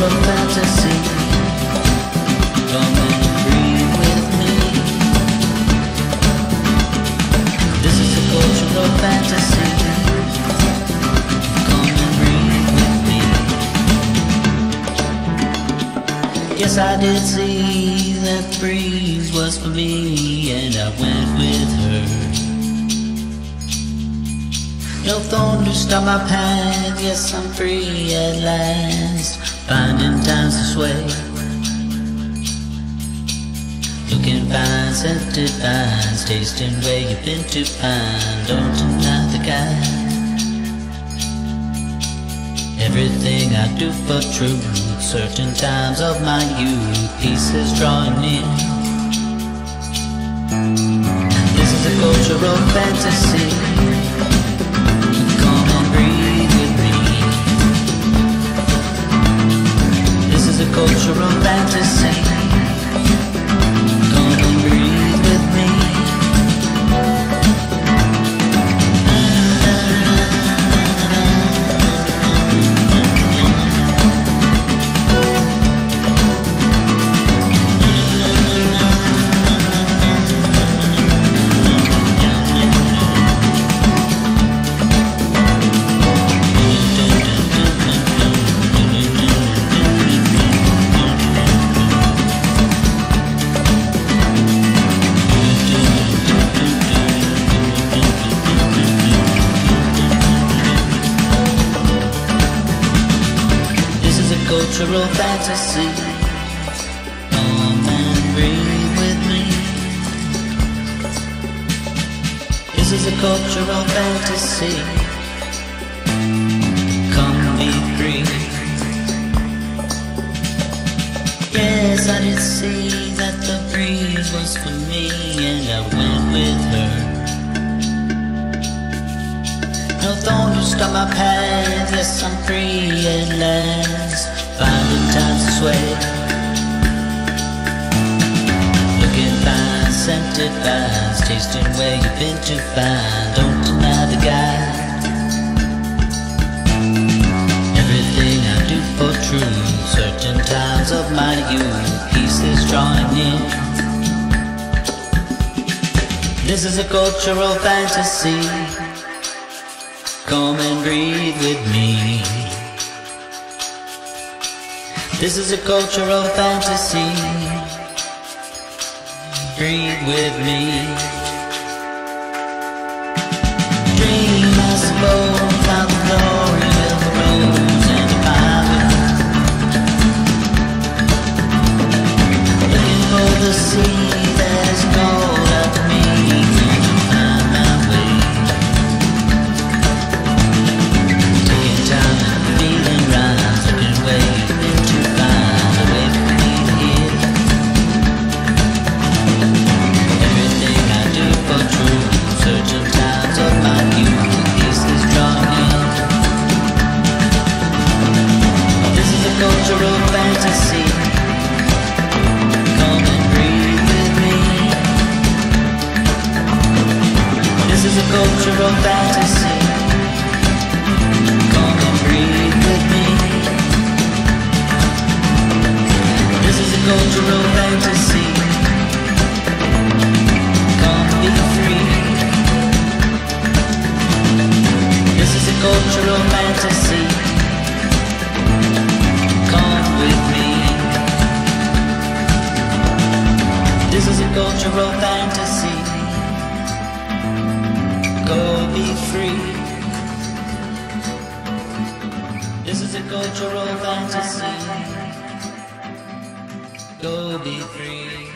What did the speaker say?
fantasy. Come and breathe with me. This is a fantasy. Come and breathe with me. Yes, I did see that breeze was for me, and I went with her. No thorn to stop my path, yes, I'm free at last, finding times to sway. Looking fine, scented vines, tasting where you've been to find, don't deny the guy. Everything I do for truth, certain times of my youth, pieces drawing near. This is a cultural fantasy. Cultural fantasy. Come and breathe with me. This is a cultural fantasy. Come be free. Yes, I did see that the breeze was for me, and I went with her. No thorn to stop my path, yes, I'm free at last. Finding times to sway. Looking fine, scented vines, tasting where you've been to find. Don't deny the guide. Everything I do for truth, certain times of my youth, pieces drawing near. This is a cultural fantasy. Come and breathe with me. This is a cultural fantasy. Breathe with me. Fantasy. Cultural fantasy. Go be free. This is a cultural fantasy. Go be free.